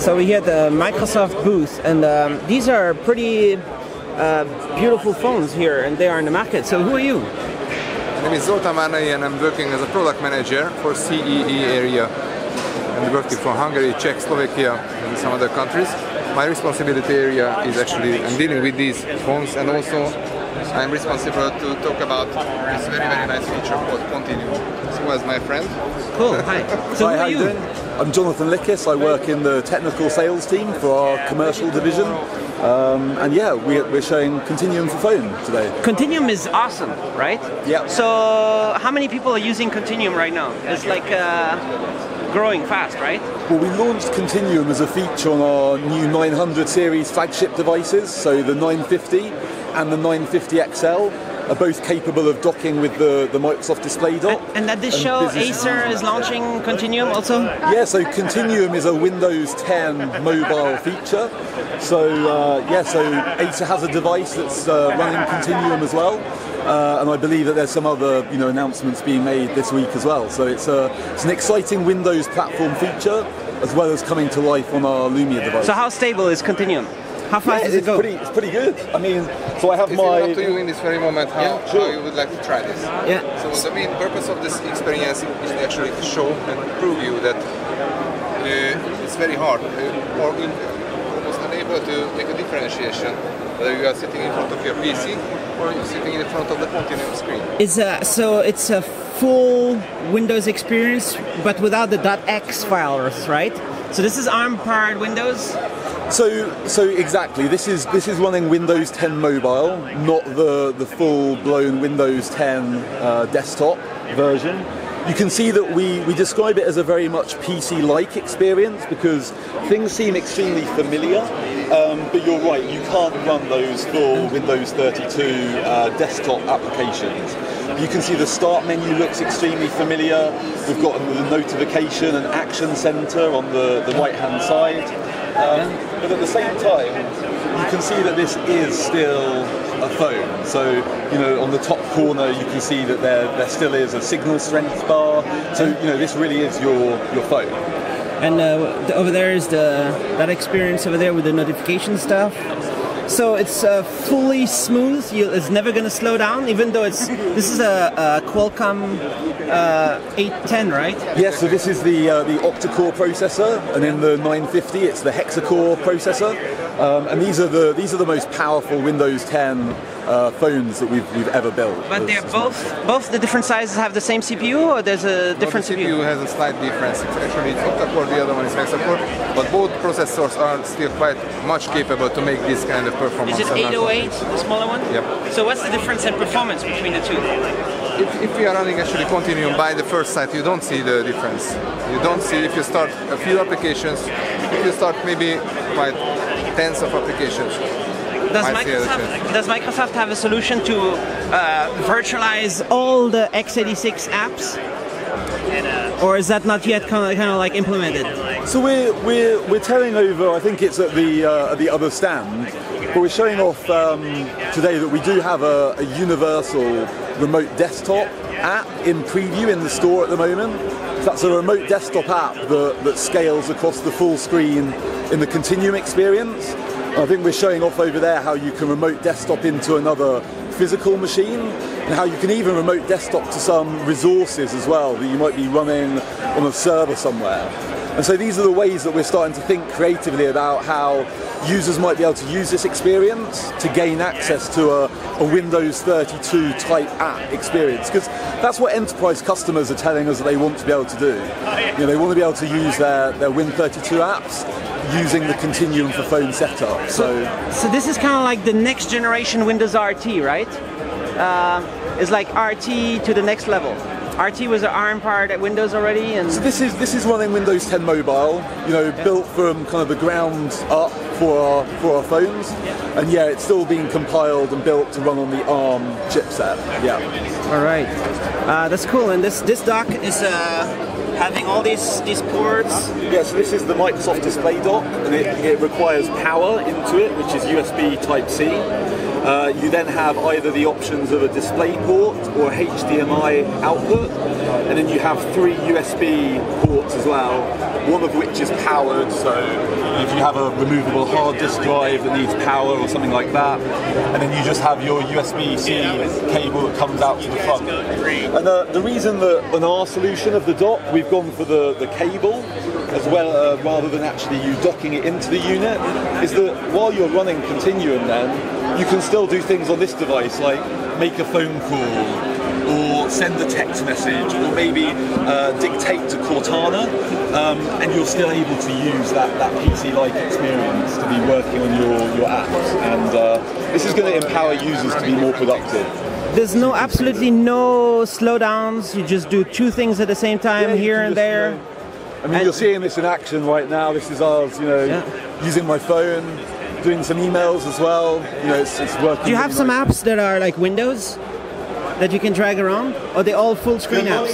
So we had the Microsoft booth, and um, these are pretty uh, beautiful phones here, and they are in the market. So who are you? My name is Zoltán Várnai and I'm working as a product manager for CEE area and working for Hungary, Czech, Slovakia and some other countries. My responsibility area is actually I'm dealing with these phones and also I'm responsible to talk about this very very nice feature called Continuum. So was my friend. Cool. Hi. So who how are you you? doing? I'm Jonathan Lickis. I work in the technical sales team for our commercial division. Um, and yeah, we, we're showing Continuum for phone today. Continuum is awesome, right? Yeah. So how many people are using Continuum right now? It's like uh, growing fast, right? Well, we launched Continuum as a feature on our new 900 series flagship devices. So the 950 and the 950 XL are both capable of docking with the, the Microsoft Display Dock. And at this And show, Acer is launching Continuum also. Yeah, so Continuum is a Windows 10 mobile feature. So uh, yeah, so Acer has a device that's uh, running Continuum as well, uh, and I believe that there's some other you know announcements being made this week as well. So it's a it's an exciting Windows platform feature as well as coming to life on our Lumia device. So how stable is Continuum? How fast Yeah, does it it's go? pretty it's pretty good. I mean, so I have Is my it up to you in this very moment how, Yeah, sure. how you would like to try this? Yeah. So the main purpose of this experience is actually to show and prove you that uh, it's very hard uh, or in, almost unable to make a differentiation whether you are sitting in front of your PC or you're sitting in front of the continuum screen. It's a, so it's a full Windows experience, but without the .x files, right? So this is ARM-powered Windows. So, so exactly. This is this is running Windows 10 mobile, not the the full blown Windows 10 uh, desktop version. You can see that we, we describe it as a very much PC-like experience because things seem extremely familiar. Um, but you're right, you can't run those full Windows 32 uh, desktop applications. You can see the start menu looks extremely familiar. We've got the notification and action center on the, the right hand side. Um, but at the same time, you can see that this is still a phone. So, you know, on the top corner, you can see that there, there still is a signal strength bar. So, you know, this really is your, your phone. And uh, over there is the that experience over there with the notification stuff. So it's uh, fully smooth. You, it's never going to slow down, even though it's this is a, a Qualcomm uh, 810, right? Yes, so this is the uh, the octa-core processor, and in the 950, it's the hexa-core processor. Um, and these are the these are the most powerful Windows 10 uh, phones that we've we've ever built. But they're both both the different sizes have the same CPU, or there's a different the CPU? CPU has a slight difference. It's actually it's octa-core, the other one is hexa-core, but both processors are still quite much capable to make this kind of performance. Is it 808, the smaller one? Yep. So what's the difference in performance between the two? If, if we are running actually Continuum by the first sight, you don't see the difference. You don't see if you start a few applications, if you start maybe quite tens of applications. Does might see a Microsoft does Microsoft have a solution to uh, virtualize all the x86 apps, or is that not yet kind of, kind of like implemented? So we're we're we're tearing over. I think it's at the uh, at the other stand, but we're showing off um, today that we do have a, a universal remote desktop app in preview in the store at the moment. So that's a remote desktop app that, that scales across the full screen in the Continuum experience. I think we're showing off over there how you can remote desktop into another physical machine and how you can even remote desktop to some resources as well that you might be running on a server somewhere. And so these are the ways that we're starting to think creatively about how users might be able to use this experience to gain access to a, a Windows 32 type app experience. Because that's what enterprise customers are telling us that they want to be able to do. You know, they want to be able to use their, their Win32 apps using the Continuum for phone setup. So So this is kind of like the next generation Windows RT, right? Uh, it's like RT to the next level. RT was an ARM part at Windows already, and So this is this is running Windows 10 Mobile, you know, built from kind of the ground up for our for our phones, and yeah, it's still being compiled and built to run on the ARM chipset. Yeah. all right, uh, that's cool. And this this dock is uh, having all these these ports. Yeah, so this is the Microsoft Display Dock, and it, it requires power into it, which is USB Type C. Uh, you then have either the options of a display port or HDMI output, and then you have three USB ports as well, one of which is powered. So if you have a removable hard disk drive that needs power or something like that, and then you just have your USB-C cable that comes out to the front. And uh, the reason that on our solution of the dock, we've gone for the, the cable as well, uh, rather than actually you docking it into the unit, is that while you're running Continuum then, you can still do things on this device like make a phone call or send a text message or maybe uh, dictate to Cortana um, and you're still able to use that, that PC-like experience to be working on your, your apps and uh, this is going to empower users to be more productive. There's no absolutely no slowdowns. You just do two things at the same time Yeah, here and there. know, I mean, And- you're seeing this in action right now. This is ours, you know, Yeah. using my phone, doing some emails as well. You know, it's, it's working. Do you have some nicely. apps that are like Windows that you can drag around? Or are they all full screen apps?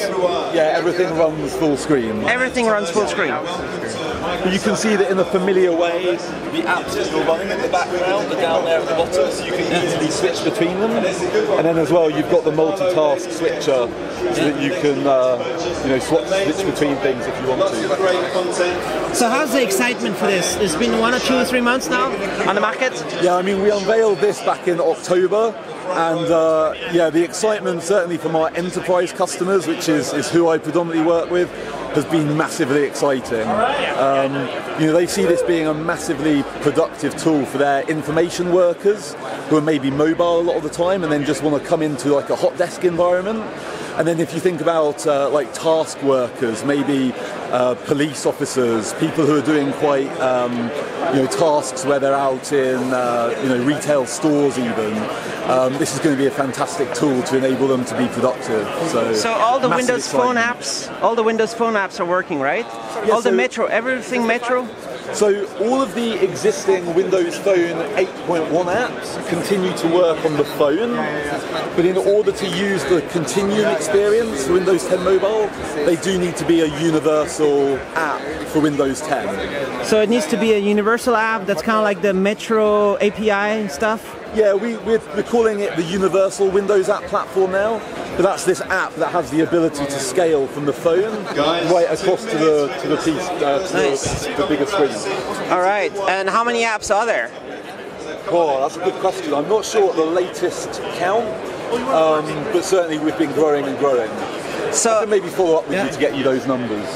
Yeah, everything runs full screen. Everything runs full screen. But you can see that in a familiar way, the apps that you're running in the background are down there at the bottom, so you can easily switch between them. And then as well, you've got the multitask switcher, so that you can, uh, you know, swap, switch between things if you want to. So how's the excitement for this? It's been one or two or three months now on the market. Yeah, I mean, we unveiled this back in October, and uh, yeah, the excitement certainly from our enterprise customers, which is, is who I predominantly work with, has been massively exciting. Um, you know, they see this being a massively productive tool for their information workers who are maybe mobile a lot of the time and then just want to come into like a hot desk environment. And then if you think about uh, like task workers, maybe uh, police officers, people who are doing quite um, you know tasks where they're out in uh, you know retail stores even, um, this is going to be a fantastic tool to enable them to be productive. So, So all the Windows Phone apps, all the Windows Phone apps are working, right? all the Metro, everything Metro. So all of the existing Windows Phone 8.1 apps continue to work on the phone, but in order to use the Continuum experience for Windows 10 Mobile, they do need to be a universal app for Windows 10. So it needs to be a universal app that's kind of like the Metro API and stuff. Yeah, we, we're, we're calling it the Universal Windows App Platform now, but that's this app that has the ability to scale from the phone right across to the to the piece, uh, to Nice. the, the bigger screen. All right. And how many apps are there? Oh, that's a good question. I'm not sure what the latest count, um, but certainly we've been growing and growing. So can maybe follow up with Yeah. you to get you those numbers.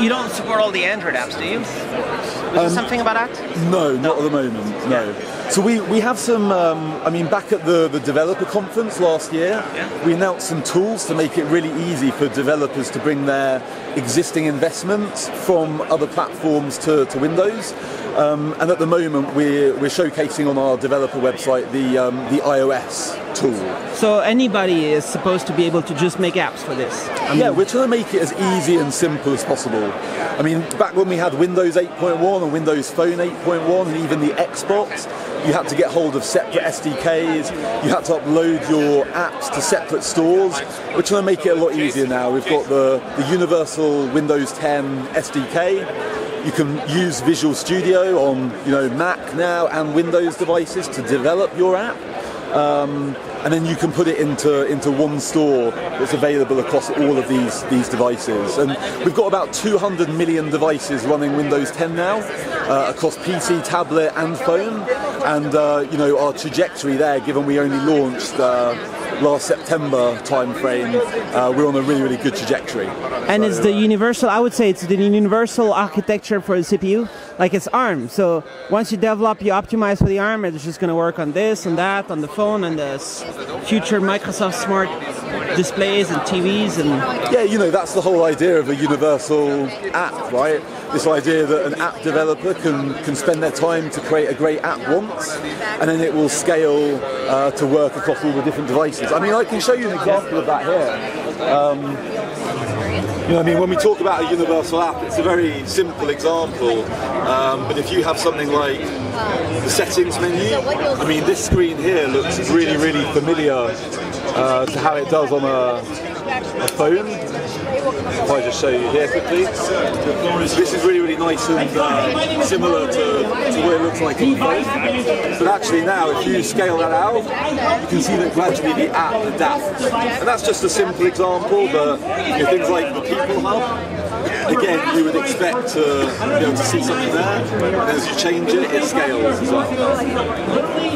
you don't support all the Android apps, do you? Was there something about that? No, not at the moment. No. So we, we have some. Um, I mean, back at the, the developer conference last year, Yeah. we announced some tools to make it really easy for developers to bring their existing investments from other platforms to, to Windows. Um, and at the moment, we're, we're showcasing on our developer website the um, the iOS tool. So anybody is supposed to be able to just make apps for this. I Yeah, we're trying to make it as easy and simple as possible. I mean, back when we had Windows 8.1 and Windows Phone 8.1 and even the Xbox, you had to get hold of separate SDKs, you had to upload your apps to separate stores. We're trying to make it a lot easier now. We've got the, the universal Windows 10 SDK. You can use Visual Studio on you know Mac now and Windows devices to develop your app. Um, and then you can put it into into one store that's available across all of these these devices. And we've got about 200 million devices running Windows 10 now uh, across PC, tablet, and phone. And uh, you know our trajectory there, given we only launched. Uh, Last September timeframe, uh, we're on a really, really good trajectory. and it's the universal. I would say it's the universal architecture for the CPU. Like it's ARM. So once you develop, you optimize for the ARM. It's just going to work on this and that on the phone and the future Microsoft Smart displays and TVs and Yeah, you know, that's the whole idea of a universal app, right? This idea that an app developer can, can spend their time to create a great app once, and then it will scale uh, to work across all the different devices. I mean, I can show you an example of that here. Um, you know, I mean, when we talk about a universal app, it's a very simple example. Um, but if you have something like the settings menu, I mean, this screen here looks really, really familiar uh, to how it does on a, a phone. If I just show you here quickly. This is really, really nice and uh, similar to, to what it looks like on the phone. But actually now, if you scale that out, you can see that gradually the app adapts. And that's just a simple example, but you know, things like the People Hub, again, you would expect to be able to see something there, and as you change it, it scales as well.